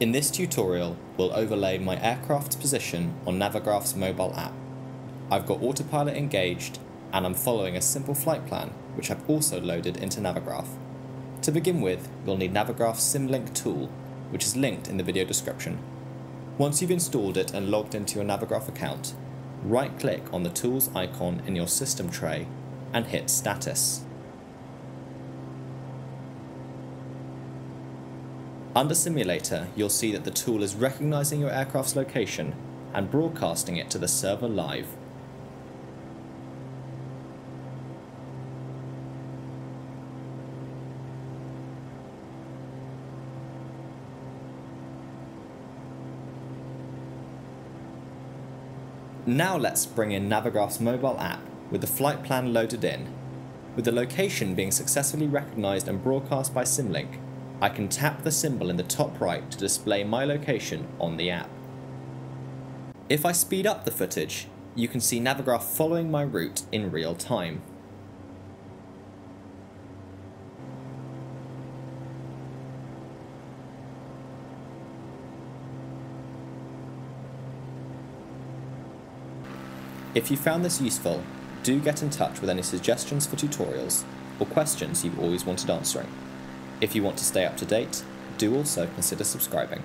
In this tutorial, we'll overlay my aircraft's position on Navigraph's mobile app. I've got autopilot engaged and I'm following a simple flight plan which I've also loaded into Navigraph. To begin with, you'll need Navigraph's SimLink tool, which is linked in the video description. Once you've installed it and logged into your Navigraph account, right click on the tools icon in your system tray and hit status. Under Simulator, you'll see that the tool is recognizing your aircraft's location and broadcasting it to the server live. Now let's bring in Navigraph's mobile app with the flight plan loaded in. With the location being successfully recognised and broadcast by SimLink, I can tap the symbol in the top right to display my location on the app. If I speed up the footage, you can see Navigraph following my route in real time. If you found this useful, do get in touch with any suggestions for tutorials or questions you've always wanted answering. If you want to stay up to date, do also consider subscribing.